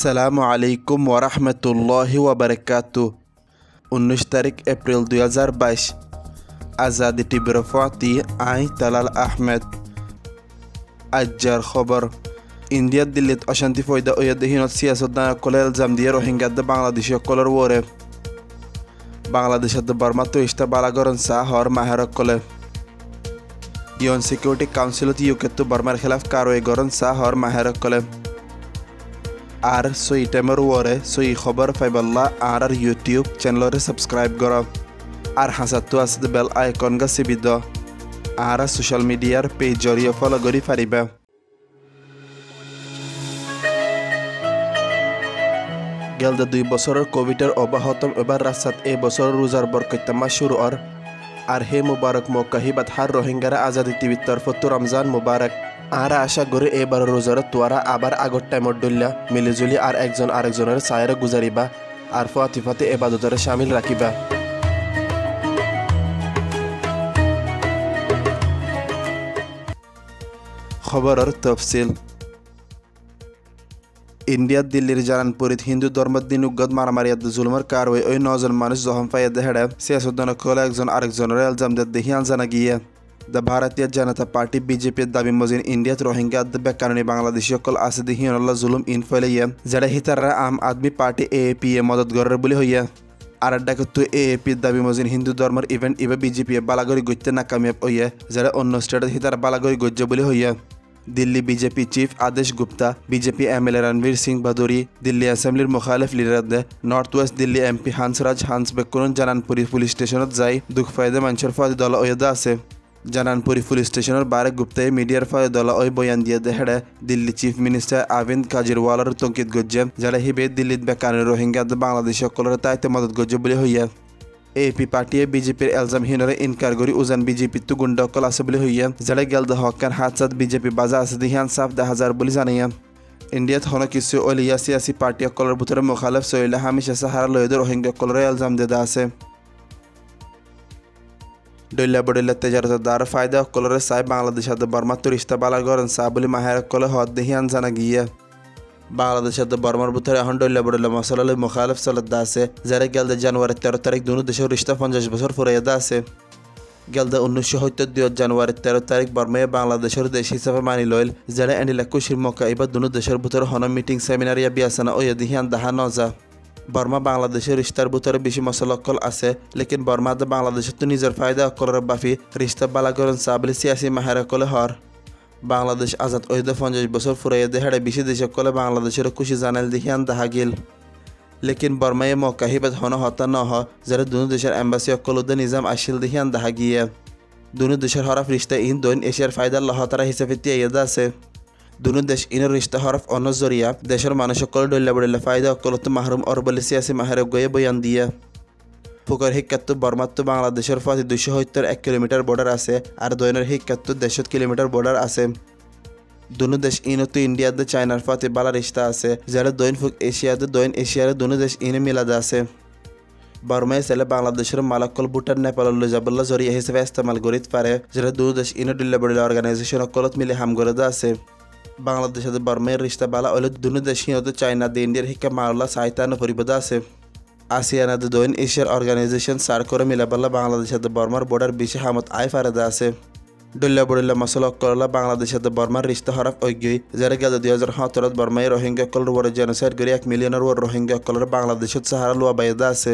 আসসালামু আলাইকুম ওরহমতুল্লাহি ওবরকাতু উনিশ তারিখ এপ্রিল দুই হাজার বাইশ। আজাদি টিভির ফাতি আই তালাল আহমেদ। আজ্জার খবর ইন্ডিয়ার দিল্লিত অশান্তি ফয়দা ওয়াদহীনত সিয়াসতদানসকলে এলজাম দিয়ে রোহিঙ্গাদ বাংলাদেশীসকলৰ ওৰে বাংলাদেশত বৰ্মাতো ইষ্টা বালাগৰণ চাহ হৰ মাহেৰসকলে ইউএন সিকিউরিটি কাউন্সিলত ইউকেতো বর্মার খেলাফ কারওয়াই গরণ চাহ হর মাহেরসকলে আর সই টাইমের ওরে সই খবর ফাইবাল্লা আর আর ইউটিউব চ্যানেলরে সাবস্ক্রাইব কর আর হাসাতো আছে বেল আইকন গা সিবিদ আর সোশ্যাল মিডিয়ার পেজ জরিয়ে ফলো করি পারিবা গেলদে দুই বছরের কোভিডের অব্যাহতম এবার রাস্তাত এই বছরের রোজার বরকৈতামা শুরু আর আর হে মুবারক মৌকাহিবাত হার রোহিঙ্গারা আজাদি টিভির তরফতো রমজান মুবারক আর আশা করি এবার রোজার তোয়ারা আবার আগর টাইমত ডুল্লা মিলিজুলি আর একজন আরেকজনের সায়ের গুজারিবা আর ফাতি ফাতে এবাদতরে সামিল রাখিবা খবরের তফসিল ইন্ডিয়াত দিল্লির জানানপুরিত হিন্দু ধর্মের দিন উগ্গত মারামারিয়াত জুলুমের কারওয়ে ওই নজন মানুষ জখম পাইয়া দেহেড়ে সিয়াসুদ্দিন কলে একজন আরেকজনের এলজাম দেদ দেহিয়ান জানা গিয়ে দ্য ভারতীয় জনতা পার্টি বিজেপির দাবি মজিন ইন্ডিয়াত রোহিঙ্গা বেকারণী বাংলাদেশী সকল আছে দিহিয়ানল্লাহ জুলুম ইন ফেলাইয়া যারা হিতাররা আম আদমি পার্টি এ পি এ মদত গরের বলে হইয়া। আর ডাকতো এ পি দাবি মজিন হিন্দু ধর্মের ইভেন্ট ইবে বিজেপি বালাগরি গইতে নাকামিয়াব হইয়া, যারা অন্য স্টেটত হিতার বালাগরি গজ্য বলে হইয়া। Delhi BJP chief Adesh Gupta BJP M L A Ranbir Singh Bhaduri, Delhi অ্যাসেম্বলির মুখালেফ লিডারদে north west Delhi MP Hansraj Hans বেকুন জানানপুরি পুলিশ স্টেশনত যাই দুঃখ ফায়দে মানুষের ফায়দে দল ওয়েদা আছে। জানানপুরি পুলিশ স্টেশনের বারে গুপ্তায় মিডিয়ার ফায়দে দল ওই বয়ান দিয়ে দেহেড়ে দিল্লি চিফ মিনিস্টার আরবিন্দ কাজিরওয়ালার তঙ্কিত গজ্জে, যারা হিবে দিল্লিত বেকানের রোহিঙ্গা বাংলাদেশ সকলের তাইতে মদত গজ্জে বলে হইয়া। এপি পার্টিয়ে বিজেপির এলজাম হিনরে ইনকার করি উজান বিজেপি তু গুন্ডকল আছে বলে হইয়া, যারা গেলদ হকান হাতসাত বিজেপি বাজা আছে দিহান সাফ দেখা হাজার বলে জানাইয়া। ইন্ডিয়াত হন কিছু অলিয়া সিয়াসি পার্টি অকলের ভিতরে মুখালেফ সৈলা হামিশা সাহারা লয়দ রোহিঙ্গা অকলের এলজাম দেদা আছে। ডইলা বডইলা তেজারত দার ফায়দা অকলের সাই বাংলাদেশাদ বর্মা তুরিস্তা বালা গরন সা বলে মাহের অকলে হদ দেহিয়ান জানা গিয়া। বাংলাদেশের বর্মার ভিতরে এখন ডল্লা বডল্লা মশালালে মুখালেফ চলত আছে যারা গেলদে জানুয়ারি তেরো তারিখ দুনো দেশের রিস্তা পঞ্চাশ বছর ফুরাইয়া আছে। গেলদে উনিশশো সত্তর দুই জানুয়ারি তেরো তারিখ বর্মায় বাংলাদেশের দেশ হিসাবে মানি লইল যারা এনিলা কুশির মক্কা এবার দুনো দেশের ভিতরে হন মিটিং সেমিনার ইয়া বিয়াসানা ও দিহিয়ান দাহা নজা বর্মা বাংলাদেশের রিস্তার ভিতরে বেশি মশলকল আছে, লেকিন বর্মা বাংলাদেশের তো নিজের ফায়দা অকলের বাফি, রিস্তা বালাগরণ চাবলি সিয়াসি মাহের কলে হর বাংলাদেশ আজাদ ওহিদে পঞ্চাশ বছর ফুরাইয়া দেহাড়ে বেশি দেশ কলে বাংলাদেশের খুশি জানাল দেখিয়ান দেখা গেল। লেকিন বর্মায়ে মকাহিবাদ হন হতা ন হ যারা দুনো দেশের এম্বাসি অকলুদ্দে নিজাম আসিল দেখিয়ান দেখা গিয়ে। দুনো দেশের হরফ রিস্তা ইন দৈন এশিয়ার ফায়দার লহতারা হিসেবে তিয়াইদা আছে। দুনো দেশ ইনের রিস্তা হরফ অন্য জরিয়া দেশের মানুষ সকল ডল্লা বডল্লা ফায়দা অকলত মাহরুম অরবলি সিয়াসি মাহের গয়ে বয়ান দিয়ে। ফুকর শিক্ষাতো বর্মাত্ম বাংলাদেশের ফাঁসি দুইশো সত্তর এক কিলোমিটার বর্ডার আছে আর দৈনের শিক্ষাতো দেশত কিলোমিটার বর্ডার আছে। দুনো দেশ ইনতো ইন্ডিয়াতে চায়নার ফাতে বালা রিস্তা আছে, যারা দৈন ফুক এশিয়াতে দৈন এশিয়ার দুনো দেশ ইনে মিলাদা আছে। বর্মায় ছেলে বাংলাদেশের মালাকল ভুটান, নেপাল যাবল্লা জরিয়া হিসেবে ইস্তেমাল করিতে পারে, যারা দুনো দেশ ইনো ডিল্লা বডিলা অর্গানাইজেশন অকলত মিলে হাম করে আছে। বাংলাদেশের বর্মায়ের রিস্তা বালা হলে দুনো দেশ চায়না, দিয়ে ইন্ডিয়ার শিক্ষা মারলা সাহিত্যান পরিবদা আছে। আসিয়ানাদ দৈন এশিয়ার অর্গানাইজেশন সার করে মিলাবাল্লা বাংলাদেশের বর্মার বর্ডার বেশি হামত আই ফারেদা আছে। ডল্লা বডল্লা মশলা করলা বাংলাদেশের বর্মার রিস্তা হরফ ঐগ্যই যারা গেল দুই হাজার সতেরত বর্মায় রোহিঙ্গা কলর ওর জেনোসাইড করে এক মিলিয়নের রোহিঙ্গা কলর বাংলাদেশত সাহারা লোয়া বাইদা আছে।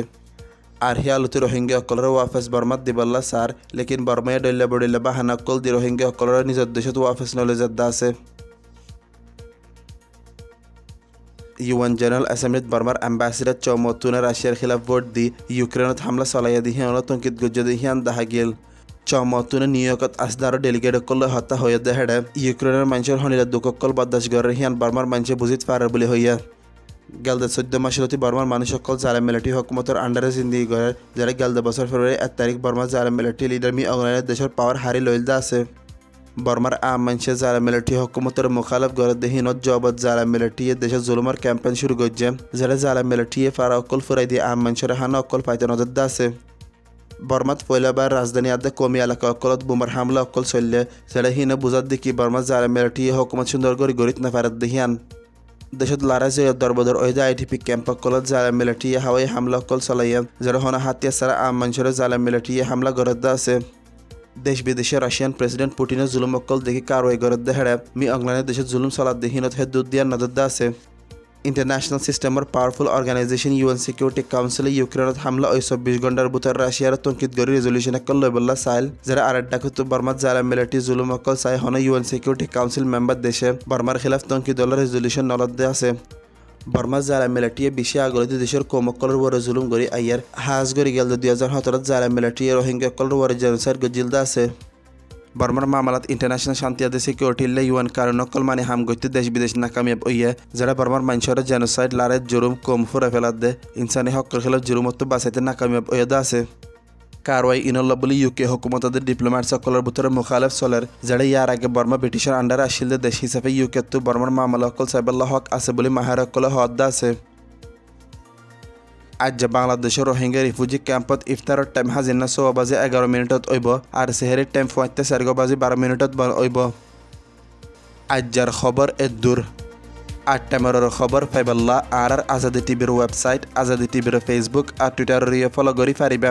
আর হে আলুতে রোহিঙ্গা কলর ওয়াফেস বর্মাত দিবাল্লা সার, লেকিন বর্মায় ডল্লা বডল্লা বাহানা কল দি রোহিঙ্গা কলর নিজের দেশত ওয়াফেস নলেজাদ্দা আছে। ইউএন জেনারেল অ্যাসেম্বলিত বর্মার অ্যাম্বাসিডার চৌমতুনে রাশিয়ার খিলাফ ভোট দি ইউক্রেনত হামলা চলাইয়া দি তঙ্কিত গুজ্জ দি হিয়ান দাহা গেল। চৌমতুনে নিউইয়র্কত আসদার ডেলিগেট অকল হত্যা হয়ে দেহেডে ইউক্রেনের মানুষের হনিলা দুককল বদাস গড়ের হিয়ান বর্মার মানুষে বুঝিত পারে বলে হইয়া। গেলদে চোদ্দ মাসলতি বর্মার মানুষ সকল জালে মিলিটারি হকুমতর আন্ডারে জিন্দিগি করে যারা গেলদে বছর ফেব্রুয়ারি এক তারিখ বর্মার জালে মিলিটারি লিডার মি অগ্রণী দেশের পাওয়ার হারি লইলদা আছে। বর্মার আম মানুষে যারা মিলিটারি হকুমতের মুখালফ গড়ে দেহিনত জবত যারা মিলিটারিয়ে দেশের জুলুমার ক্যাম্পেইন শুরু করছে, যারা যারা মিলিটারিয়ে ফারা অকল ফুরাই দিয়ে আম মানুষের হানা অকল পাইতে নজর আছে বর্মাত পয়লাবার রাজধানী আদে কমি এলাকা অকলত বোমার হামলা অকল চললে সেটা হিনে বুঝাত দেখি বর্মাত যারা মিলিটারিয়ে হকুমত সুন্দর করে গড়িত না পারাত দেহিয়ান। দেশত লারাজে দরবদর ওইদা আইটিপি ক্যাম্প কলত জালা মিলিটিয়ে হাওয়াই হামলা কল চলাইয়ান যারা হনা হাতিয়া সারা আম মানুষের জালা মিলিটিয়ে হামলা গরদ্দা আছে দেশ বিদেশে রাশিয়ান প্রেসিডেন্ট পুটিনের জুলুম অকল দেখি কারোই গরদ্দা হেড়ে মি অংলানে দেশের জুলুম চলাত দেহিনত হে দুধ দিয়ার নদদ্দা আছে। International সিস্টেমৰ powerful organisation U N security কাউন্সিলে ইউক্ৰেইনত হামলা ওই চব্বিশ ঘণ্টাৰ ভিতৰত ৰাছিয়াৰ তংকিত গৰি রেজলিউশন অকল লইবল্লা চাইল, যারা আর ডাকুত বর্মাত জালা মিলিটারি জুলুম অকল চাই হন U N security council member দেশে বর্মার খিলাফ তংকিত দলের রেজলিউশন নলদ্দে আছে। বর্মা জালা মিলিটারিয়ে বেশি আগলতি দেশের কমকলের ওরে জুলুম গরি আইয়ার হাজ গরি গেল দুই হাজার সতেরত জালা মিলিটারিয়ে রোহিঙ্গা কলের ওরে জেনোসাইড গজিলদা আছে। বর্মার মামলাত ইন্টারন্যাশনাল শান্তি আদে সিকিউরিটি লে ইউএন কারণ অকল মানে হাম গইতে দেশ বিদেশ নাকামিয়াব ওইয়ে যারা বর্মার মানুষের জেনোসাইড লারে জুরুম কম ফুরে ফেলাত দে, ইনসানি হকের খেলার জুরুমত বাঁচাইতে নাকামিয়াব ওয়েদা আছে। কারওয়াই ইনল্লা বলে ইউকে হুকুমতাদের ডিপ্লোম্যাট সকলের ভিতরে মুখালেফ চলের যারা ইয়ার আগে বর্মা ব্রিটিশের আন্ডারে আসিল দেশ হিসাবে ইউকে তো বর্মার মামলা অকল সাইবাল্লা হক আছে বলে মাহার অকলে হদ্দা আছে। আজ বাংলাদেশের রোহিঙ্গা রিফিউজি ক্যাম্পত ইফতারের টাইম হাজিনা ছ বাজে এগারো মিনিটত অইব আর সেহেরির টাইম ফুয়াইতে চারিগ বাজে বারো মিনিটত বল অইব আজ্জার খবর এ দূর। আর টাইমের খবর পাইবাল্লা আর আর আজাদি টিভির ওয়েবসাইট, আজাদি টিভির ফেসবুক আর টুইটারের ফলো করি পারিবা